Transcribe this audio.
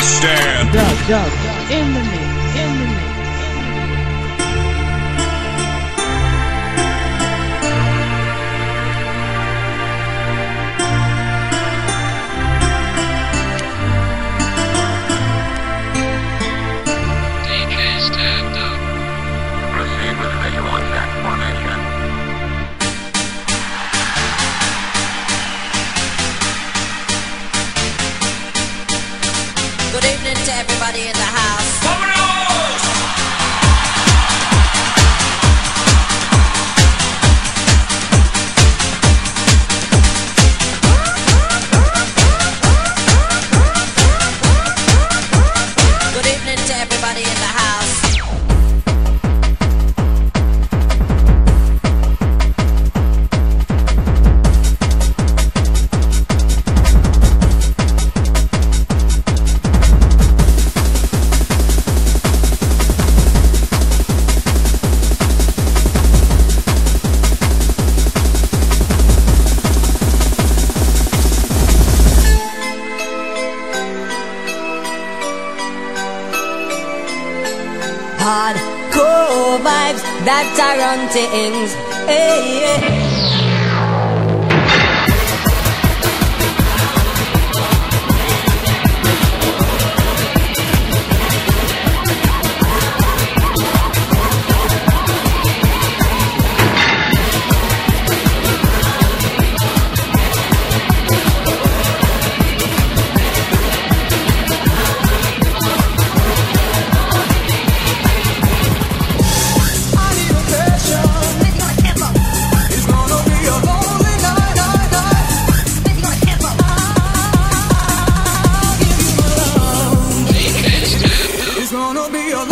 Stan. Dub, dub, in the everybody in the house. Hardcore vibes that are on things. Hey, yeah. gonna be your.